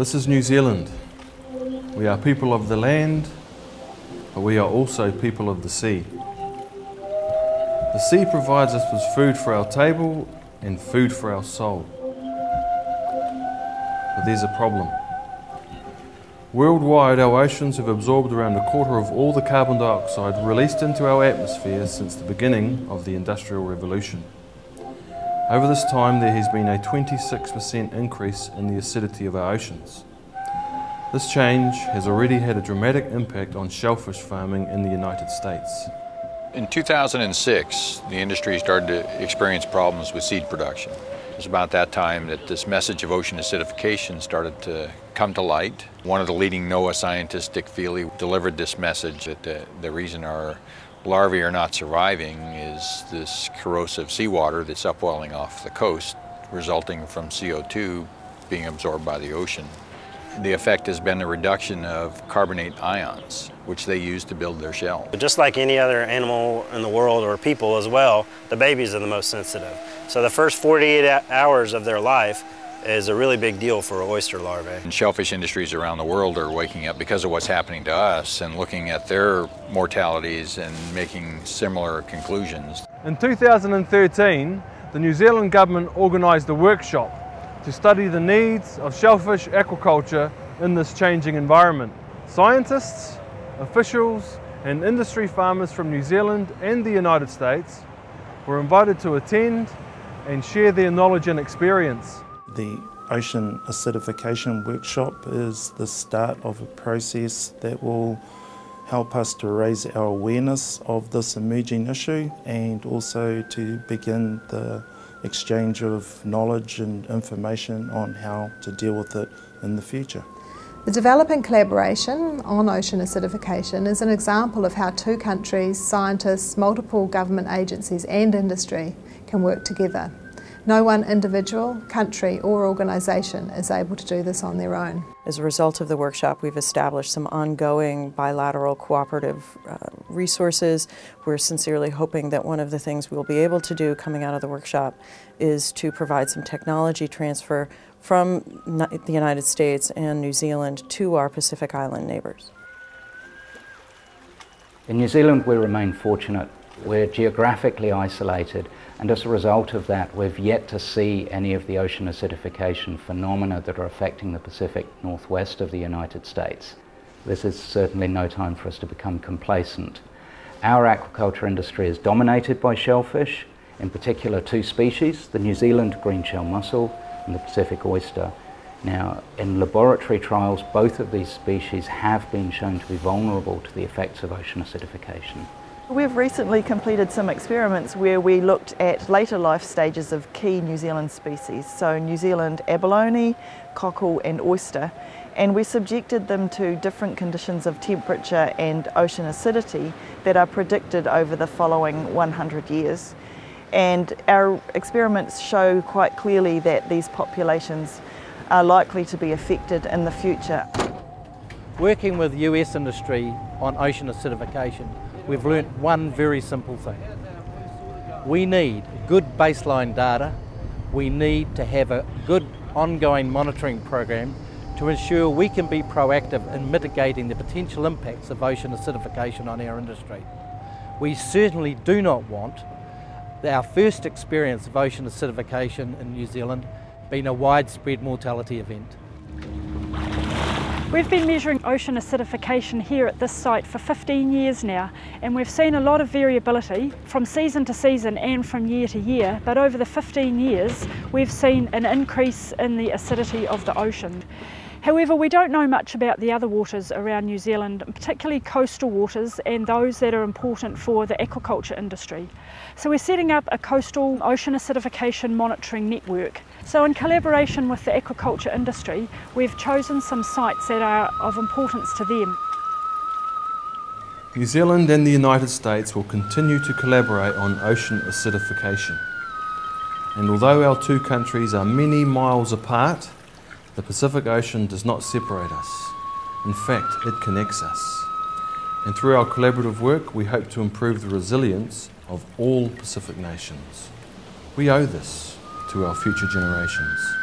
This is New Zealand. We are people of the land, but we are also people of the sea. The sea provides us with food for our table and food for our soul. But there's a problem. Worldwide, our oceans have absorbed around a quarter of all the carbon dioxide released into our atmosphere since the beginning of the Industrial Revolution. Over this time, there has been a 26% increase in the acidity of our oceans. This change has already had a dramatic impact on shellfish farming in the United States. In 2006, the industry started to experience problems with seed production. It was about that time that this message of ocean acidification started to come to light. One of the leading NOAA scientists, Dick Feely, delivered this message that the, the reason our larvae are not surviving is this corrosive seawater that's upwelling off the coast, resulting from CO2 being absorbed by the ocean. The effect has been a reduction of carbonate ions, which they use to build their shell. Just like any other animal in the world or people as well, the babies are the most sensitive. So the first 48 hours of their life is a really big deal for oyster larvae. And shellfish industries around the world are waking up because of what's happening to us and looking at their mortalities and making similar conclusions. In 2013, the New Zealand government organised a workshop to study the needs of shellfish aquaculture in this changing environment. Scientists, officials and industry farmers from New Zealand and the United States were invited to attend and share their knowledge and experience. The Ocean Acidification Workshop is the start of a process that will help us to raise our awareness of this emerging issue and also to begin the exchange of knowledge and information on how to deal with it in the future. The developing collaboration on ocean acidification is an example of how two countries, scientists, multiple government agencies and industry can work together. No one individual, country or organisation is able to do this on their own. As a result of the workshop, we've established some ongoing bilateral cooperative uh, resources. We're sincerely hoping that one of the things we'll be able to do coming out of the workshop is to provide some technology transfer from the United States and New Zealand to our Pacific Island neighbours. In New Zealand, we remain fortunate. We're geographically isolated and as a result of that, we've yet to see any of the ocean acidification phenomena that are affecting the Pacific Northwest of the United States. This is certainly no time for us to become complacent. Our aquaculture industry is dominated by shellfish, in particular two species, the New Zealand green shell mussel and the Pacific oyster. Now, in laboratory trials, both of these species have been shown to be vulnerable to the effects of ocean acidification. We've recently completed some experiments where we looked at later life stages of key New Zealand species, so New Zealand abalone, cockle and oyster, and we subjected them to different conditions of temperature and ocean acidity that are predicted over the following 100 years. And our experiments show quite clearly that these populations are likely to be affected in the future. Working with US industry on ocean acidification, we've learnt one very simple thing. We need good baseline data, we need to have a good ongoing monitoring program to ensure we can be proactive in mitigating the potential impacts of ocean acidification on our industry. We certainly do not want our first experience of ocean acidification in New Zealand being a widespread mortality event. We've been measuring ocean acidification here at this site for 15 years now and we've seen a lot of variability from season to season and from year to year but over the 15 years we've seen an increase in the acidity of the ocean. However, we don't know much about the other waters around New Zealand, particularly coastal waters and those that are important for the aquaculture industry. So we're setting up a coastal ocean acidification monitoring network. So in collaboration with the aquaculture industry, we've chosen some sites that are of importance to them. New Zealand and the United States will continue to collaborate on ocean acidification. And although our two countries are many miles apart, the Pacific Ocean does not separate us. In fact, it connects us. And through our collaborative work, we hope to improve the resilience of all Pacific nations. We owe this to our future generations.